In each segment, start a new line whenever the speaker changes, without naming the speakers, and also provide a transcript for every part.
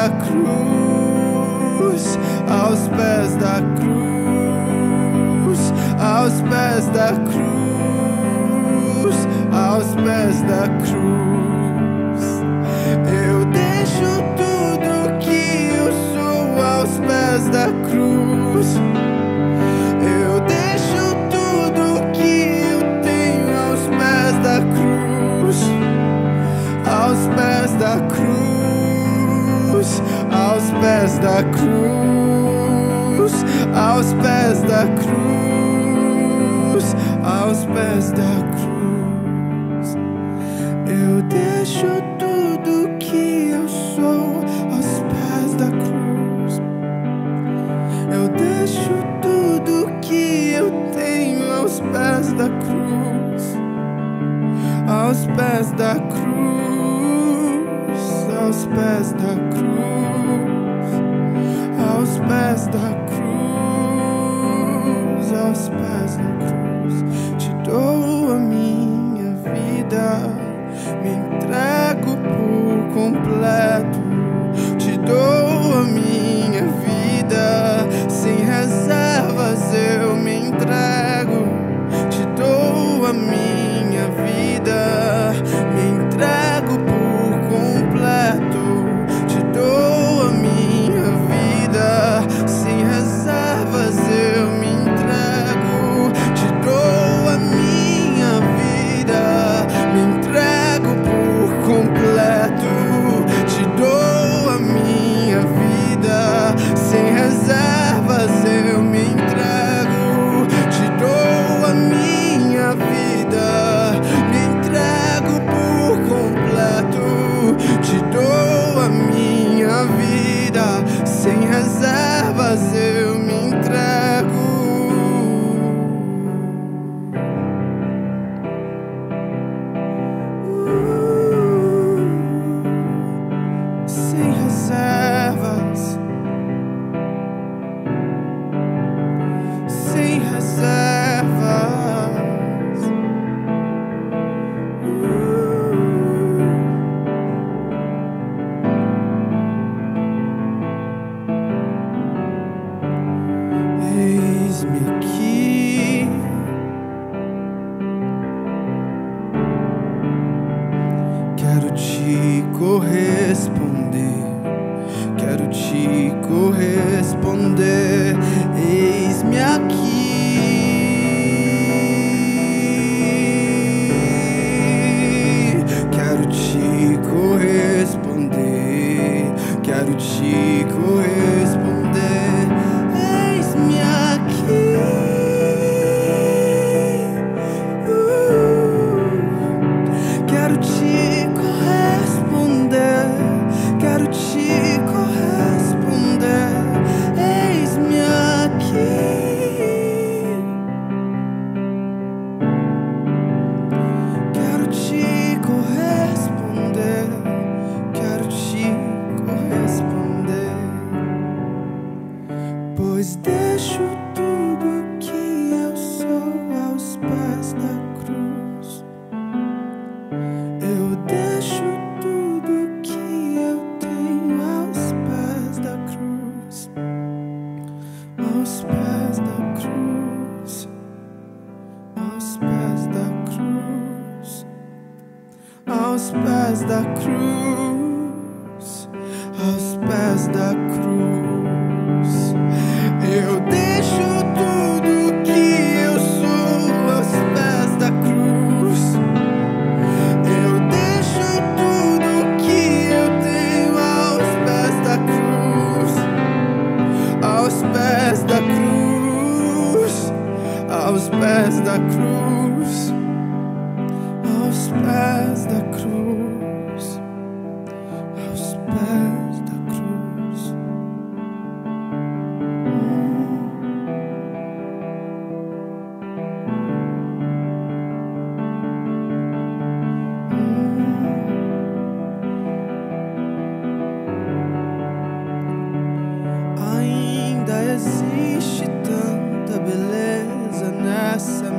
da cruz. Aos pés da cruz. Aos pés da cruz. Aos pés da cruz. Eu deixo tudo que eu sou aos pés da cruz. Da cruz. Aos pés da cruz. Aos pés da cruz. Eu deixo tudo que eu sou aos pés da cruz. Eu deixo tudo que eu tenho aos pés da cruz. Aos pés da cruz. Aos pés da cruz. Aos pés da cruz. Aos pés da cruz. Te dou a minha vida. Me entrego por completo. through. existe tanta beleza nessa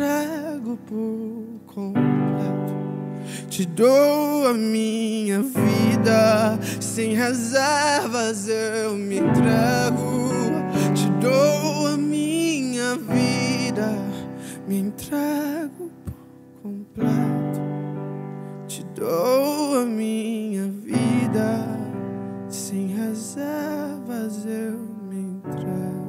entrego por completo. Te dou a minha vida, sem reservas eu me entrego. Te dou a minha vida, me entrego por completo. Te dou a minha vida, sem reservas eu me entrego.